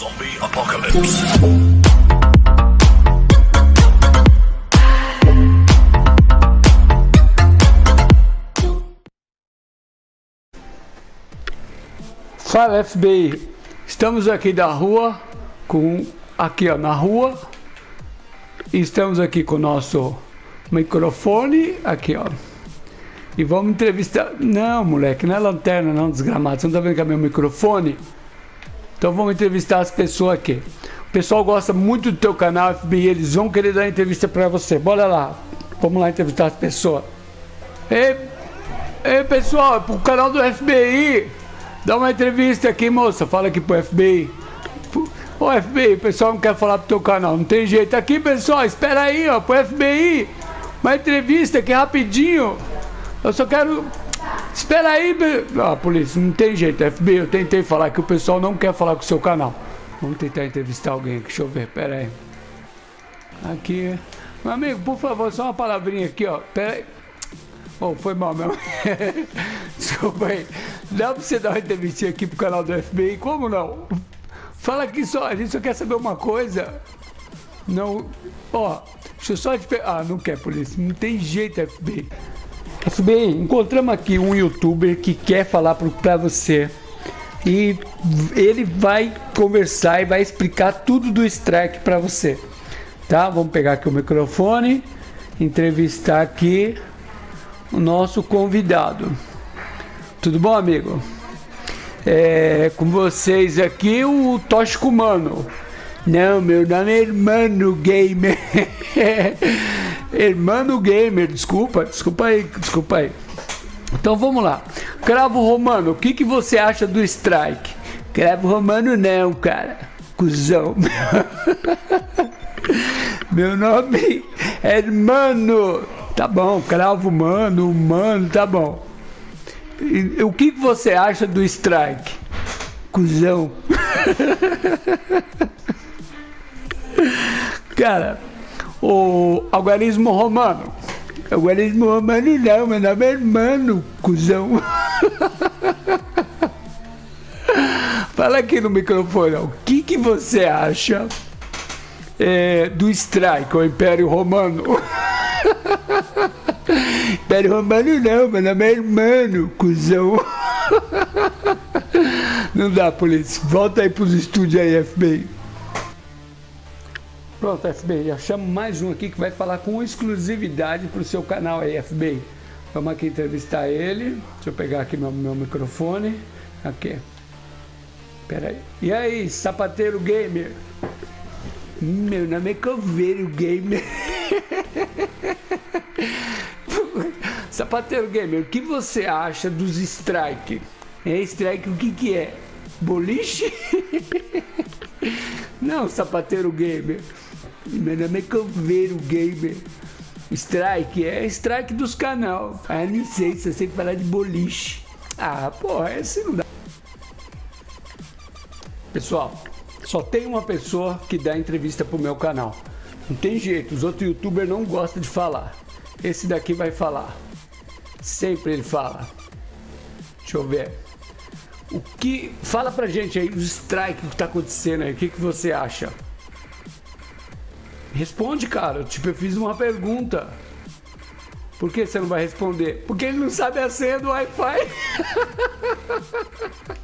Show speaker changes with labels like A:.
A: Zombie Apocalypse.
B: Fala FBI, estamos aqui da rua, com aqui ó, na rua, e estamos aqui com o nosso microfone, aqui ó, e vamos entrevistar, não moleque, não é lanterna não, desgramado, você não tá vendo que é meu microfone? Então vamos entrevistar as pessoas aqui. O pessoal gosta muito do teu canal FBI, eles vão querer dar entrevista para você, bora lá, vamos lá entrevistar as pessoas. Ei, ei pessoal, é pro canal do FBI, Dá uma entrevista aqui, moça. Fala aqui pro FBI. Ô FBI, o pessoal não quer falar pro teu canal. Não tem jeito. Aqui, pessoal, espera aí, ó, pro FBI. Uma entrevista aqui rapidinho. Eu só quero. Espera aí, ah, polícia, não tem jeito. FBI, eu tentei falar que o pessoal não quer falar com o seu canal. Vamos tentar entrevistar alguém aqui. Deixa eu ver, pera aí. Aqui. Meu amigo, por favor, só uma palavrinha aqui, ó. Pera aí. Oh, foi mal mesmo. Desculpa aí. Dá pra você dar uma entrevista aqui pro canal do FBI? Como não? Fala aqui só, a gente só quer saber uma coisa. Não. Ó, deixa eu só te Ah, não quer polícia. Não tem jeito, FBI. FBI, encontramos aqui um youtuber que quer falar pro, pra você. E ele vai conversar e vai explicar tudo do strike pra você. Tá? Vamos pegar aqui o microfone, entrevistar aqui o nosso convidado. Tudo bom, amigo? É, com vocês aqui o Tóxico Mano. Não, meu nome é Hermano Gamer. Hermano Gamer, desculpa, desculpa aí, desculpa aí. Então vamos lá. Cravo Romano, o que, que você acha do strike? Cravo Romano não, cara. Cusão. Meu nome é Hermano. Tá bom, cravo mano, humano, tá bom. E, o que você acha do strike? Cusão. Cara, o algarismo romano. Algarismo romano não, meu nome é hermano, cuzão. Fala aqui no microfone, o que, que você acha é, do strike, o Império Romano? Império Romano não, meu nome é irmão, cuzão. Não dá, polícia. Volta aí pros estúdios aí, FBI. Pronto, FBI, achamos mais um aqui que vai falar com exclusividade pro seu canal aí, FBI. Vamos aqui entrevistar ele. Deixa eu pegar aqui meu, meu microfone. Aqui. Pera aí. E aí, sapateiro gamer? Meu nome é Coveiro Gamer. Sapateiro Gamer, o que você acha dos strike? É strike o que que é? Boliche? Não, Sapateiro Gamer. Meu nome é Coveiro Gamer. Strike é strike dos canal. Ah, nem sei se você falar de boliche. Ah, porra, esse não dá. Pessoal, só tem uma pessoa que dá entrevista pro meu canal. Não tem jeito, os outros youtubers não gostam de falar. Esse daqui vai falar. Sempre ele fala. Deixa eu ver. O que. Fala pra gente aí os strikes que tá acontecendo aí. O que, que você acha? Responde, cara. Tipo, eu fiz uma pergunta. Por que você não vai responder? Porque ele não sabe a senha do Wi-Fi.